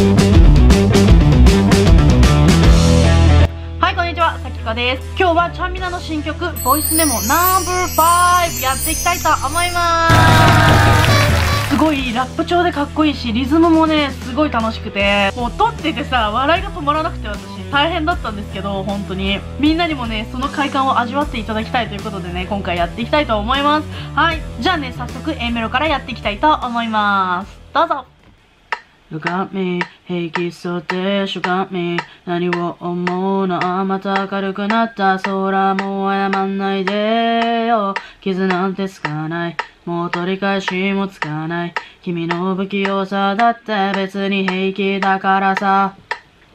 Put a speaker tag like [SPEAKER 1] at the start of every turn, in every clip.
[SPEAKER 1] はい、こんにちは、さきこです。今日はちゃんみなの新曲、ボイスメモ No.5 やっていきたいと思います。すごいラップ調でかっこいいし、リズムもね、すごい楽しくて、もう撮っててさ、笑いが止まらなくて私、大変だったんですけど、本当に。みんなにもね、その快感を味わっていただきたいということでね、今回やっていきたいと思います。はい、じゃあね、早速 A メロからやっていきたいと思います。どうぞ Look at me 平気そうで Look at me 何を思うのまた明るくなった。空も謝んないでよ。傷なんてつかない。もう取り返しもつかない。君の不器用さだって別に平気だからさ。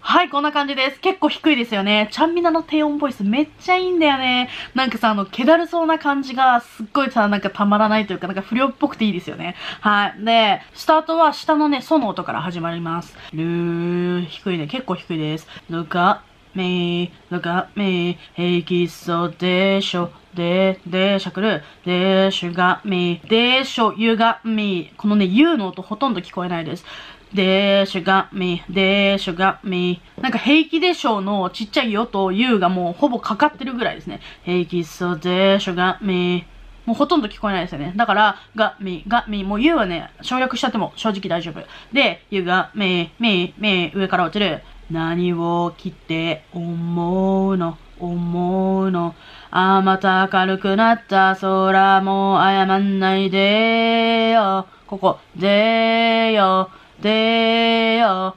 [SPEAKER 1] はい、こんな感じです。結構低いですよね。ちゃんみなの低音ボイスめっちゃいいんだよね。なんかさ、あの、気だるそうな感じがすっごいさ、なんかたまらないというか、なんか不良っぽくていいですよね。はい。で、スタートは下のね、ソの音から始まります。ルー、低いね。結構低いです。look at me, look at me, 平気そうでしょ。で、で、しゃくる。で、しゅがみ。でしょ、you got me. このね、you の音ほとんど聞こえないです。でしゅがみ、でしゅがみ。なんか平気でしょうのちっちゃいよと U がもうほぼかかってるぐらいですね。平気そうでしゅがみ。もうほとんど聞こえないですよね。だから、が、み、が、み。もう U はね、省略しちゃっても正直大丈夫。で、U が、み、み、み、上から落ちる。何を切って思うの思うの。あ、また明るくなった空も謝んないでよ。ここ、でよ。でよ。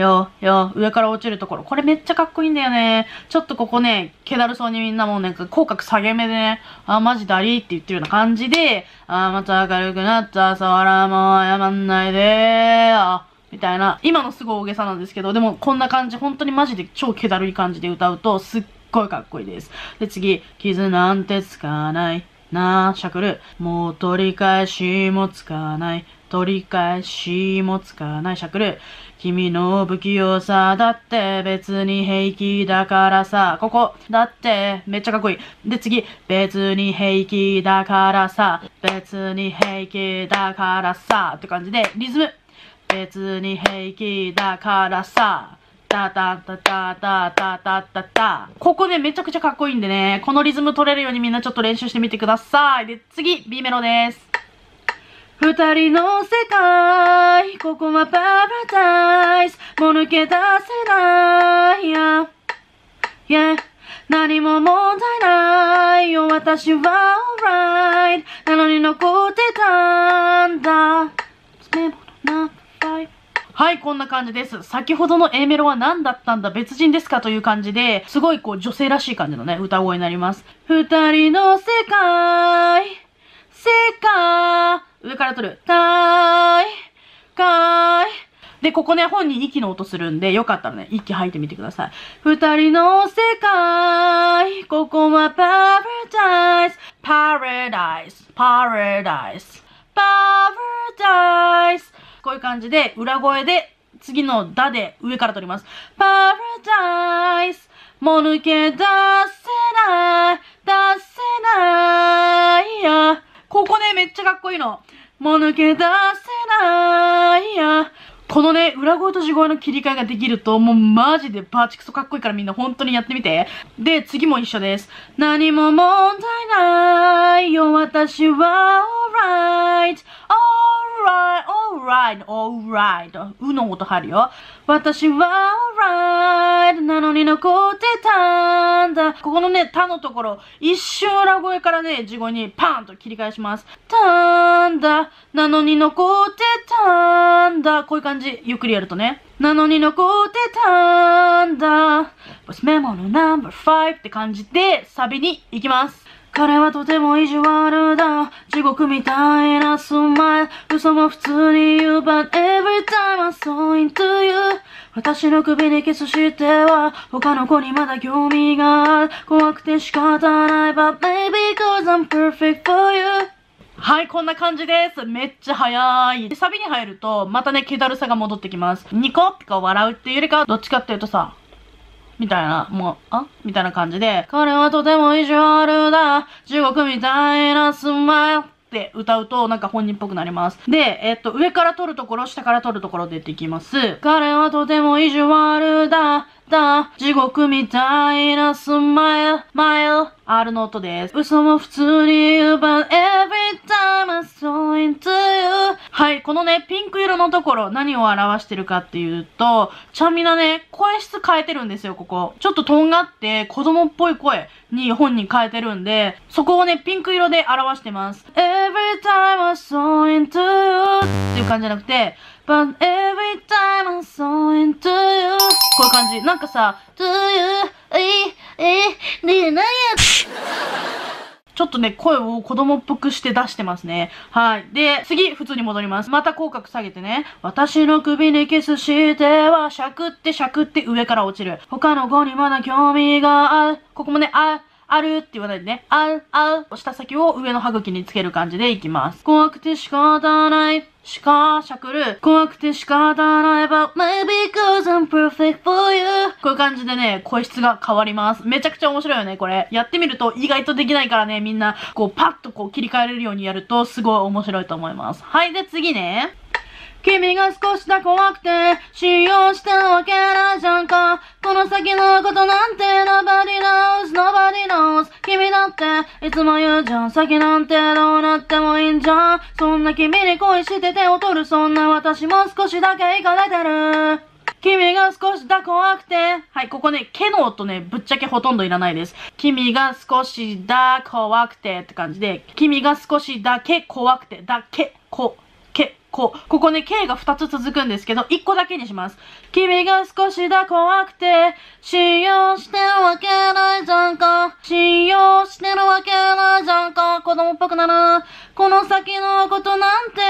[SPEAKER 1] よ、よ、上から落ちるところ。これめっちゃかっこいいんだよね。ちょっとここね、気だるそうにみんなもうなんか口角下げ目でね、あ、マジだりって言ってるような感じで、あ、また明るくなった空も謝んないでよ。みたいな。今のすごい大げさなんですけど、でもこんな感じ、本当にマジで超気だるい感じで歌うと、すっごいかっこいいです。で、次、傷なんてつかない。なあ、しゃくる。もう取り返しもつかない。取り返しもつかない。しゃくる。君の不器用さだって別に平気だからさ。ここ。だって、めっちゃかっこいい。で、次。別に平気だからさ。別に平気だからさ。って感じで、リズム。別に平気だからさ。タタタタタタタタタ。ここね、めちゃくちゃかっこいいんでね、このリズム取れるようにみんなちょっと練習してみてください。で、次、B メロです。二人の世界、ここはパラダイス、もう抜け出せない、yeah. Yeah. 何も問題ないよ、私は alright。なのに残ってたんだ。はい、こんな感じです。先ほどの A メロは何だったんだ？別人ですか？という感じで、すごいこう女性らしい感じのね、歌声になります。二人の世界、世界、上から取る。たい、かーい。で、ここね、本に息の音するんで、よかったらね、息吐いてみてください。二人の世界、ここはパラダイス、パラダイス、パラダイス、パラダイス。こういう感じで、裏声で、次のダで上から取ります。パラダイス、もう抜け出せない、出せないや。ここね、めっちゃかっこいいの。もう抜け出せないや。このね、裏声と地声の切り替えができると、もうマジでパーチクソかっこいいからみんな本当にやってみて。で、次も一緒です。何も問題ないよ、私は alright, alright, alright, alright. うの音入るよ。私は alright, なのに残ってたんだ。ここのね、たのところ、一瞬裏声からね、地声にパーンと切り返します。たんだ、なのに残ってたんだ。こういう感じ、ゆっくりやるとね。なのに残ってたんだ。ボスメモのナンバー5って感じで、サビに行きます。彼はとても意地悪だ。地獄みたいなスマイル。嘘も普通に言う。But every time I saw into you. 私の首にキスしては、他の子にまだ興味がある。怖くて仕方ない。But maybe cause I'm perfect for you. はい、こんな感じです。めっちゃ早い。サビに入ると、またね、気だるさが戻ってきます。ニコって笑うっていうよりか、どっちかっていうとさ、みたいな、もう、あ？みたいな感じで、彼はとても意地悪だ。中国みたいなスマイル。って歌うとなんか本人っぽくなります。で、えっと、上から撮るところ、下から撮るところでってきます。彼はとても意地悪だ。だ。地獄みたいなスマイル、マイル。R の音です。嘘も普通に言う but every time I saw into you はい、このね、ピンク色のところ、何を表してるかっていうと、ちゃんみなね、声質変えてるんですよ、ここ。ちょっととんがって、子供っぽい声に本人変えてるんで、そこをね、ピンク色で表してます。every time I saw into you っていう感じじゃなくて、but every time I saw into you こういう感じ。なんかさ、do you, え、え、ねえ、なやちょっとね、声を子供っぽくして出してますね。はい。で、次、普通に戻ります。また口角下げてね。私の首にキスしては、しゃくってしゃくって上から落ちる。他の子にまだ興味がある。ここもね、あ、あるって言わないでね。ある、ある。下先を上の歯茎につける感じでいきます。怖くて仕方ない。しかしゃくる。怖くて仕方ない。but maybe cause I'm perfect for you. こういう感じでね、声質が変わります。めちゃくちゃ面白いよね、これ。やってみると意外とできないからね、みんな、こう、パッとこう切り替えれるようにやると、すごい面白いと思います。はい、で次ね。君が少しだ怖くて信用してるわけないじゃんか。この先のことなんて Nobody knows, nobody knows 君だっていつも言うじゃん。先なんてどうなってもいいんじゃん。そんな君に恋して手を取る。そんな私も少しだけ行かれてる。君が少しだ怖くて。はい、ここね、毛の音ね、ぶっちゃけほとんどいらないです。君が少しだ怖くてって感じで、君が少しだけ怖くて、だけ、こ、こう、ここね、K が2つ続くんですけど、1個だけにします。君が少しだ怖くて、信用してるわけないじゃんか。信用してるわけないじゃんか。子供っぽくなら。この先のことなんて、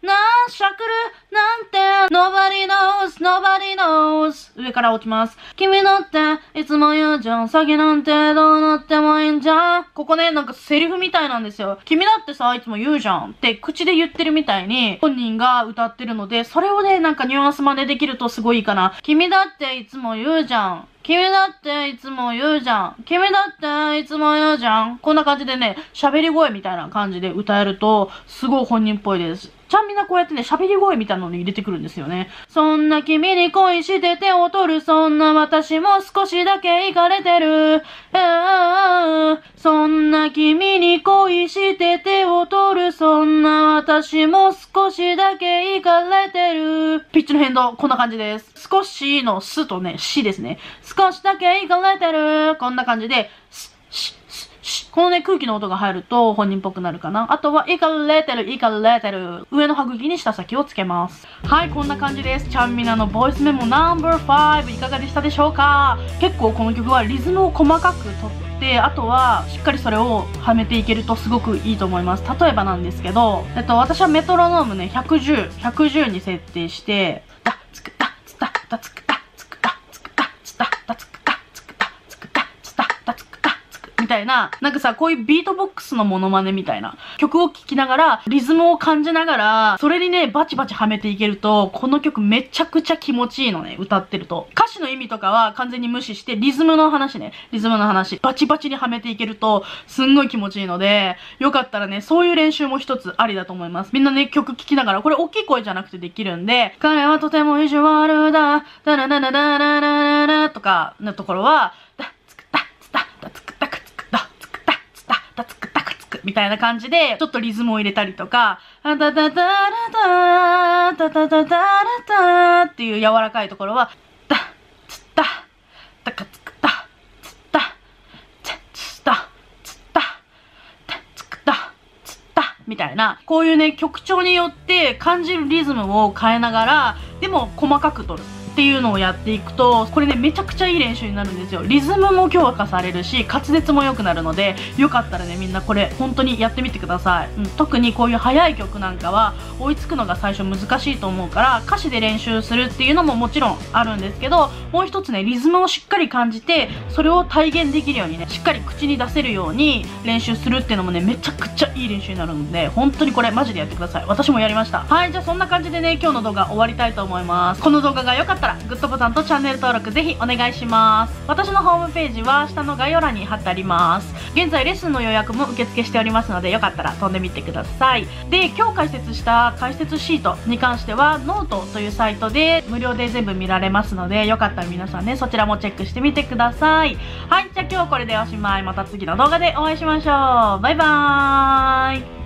[SPEAKER 1] なあ、しゃくる、なんて、nobody knows, nobody knows 上から落ちます。君だって、いつも言うじゃん。詐欺なんてどうなってもいいんじゃん。ここね、なんかセリフみたいなんですよ。君だってさ、いつも言うじゃん。って口で言ってるみたいに、本人が歌ってるので、それをね、なんかニュアンス真似できるとすごいいいかな。君だっていつも言うじゃん。君だっていつも言うじゃん。君だっていつも言うじゃん。こんな感じでね、喋り声みたいな感じで歌えると、すごい本人っぽいです。ちゃんみんなこうやってね、喋り声みたいなのに入れてくるんですよね。そんな君に恋して手を取る、そんな私も少しだけ行かれてる。そんな君に恋して手を取る、そんな私も少しだけ行かれてる。ピッチの変動、こんな感じです。少しのすとね、しですね。少しだけ行かれてる。こんな感じで、す、このね、空気の音が入ると本人っぽくなるかな。あとは、イカレテル、イカレテル。上の歯茎に下先をつけます。はい、こんな感じです。ちゃんみなのボイスメモ No.5 いかがでしたでしょうか？結構この曲はリズムを細かくとって、あとはしっかりそれをはめていけるとすごくいいと思います。例えばなんですけど、えっと、私はメトロノームね、110、110に設定して、だ、つく、だ、つた、だ、つく、だ、つく、たいな、なんかさ、こういうビートボックスのモノマネみたいな曲を聴きながら、リズムを感じながら、それにね、バチバチはめていけると、この曲めちゃくちゃ気持ちいいのね、歌ってると。歌詞の意味とかは完全に無視して、リズムの話ね、リズムの話、バチバチにはめていけると、すんごい気持ちいいので、よかったらね、そういう練習も一つありだと思います。みんなね、曲聴きながら、これ大きい声じゃなくてできるんで、彼はとても意地悪だ、ダラダラダラダラとかのところは、みたいな感じで、ちょっとリズムを入れたりとか、あたたたらた、たたたたらたっていう柔らかいところは、た、つった、たかつくた、つった、つつた、つった、たつくた、つった、みたいな、こういうね、曲調によって感じるリズムを変えながら、でも細かく取る。っていうのをやっていくとこれねめちゃくちゃいい練習になるんですよ。リズムも強化されるし滑舌も良くなるのでよかったらねみんなこれ本当にやってみてください、うん、特にこういう速い曲なんかは追いつくのが最初難しいと思うから歌詞で練習するっていうのももちろんあるんですけどもう一つねリズムをしっかり感じてそれを体現できるようにねしっかり口に出せるように練習するっていうのもねめちゃくちゃいい練習になるので本当にこれマジでやってください。私もやりました。はいじゃあそんな感じでね今日の動画終わりたいと思います。この動画が良かったったらグッドボタンとチャンネル登録ぜひお願いします。私のホームページは下の概要欄に貼ってあります。現在レッスンの予約も受付しておりますのでよかったら飛んでみてください。で今日解説した解説シートに関してはノートというサイトで無料で全部見られますのでよかったら皆さんねそちらもチェックしてみてください。はいじゃあ今日はこれでおしまい。また次の動画でお会いしましょう。バイバーイ。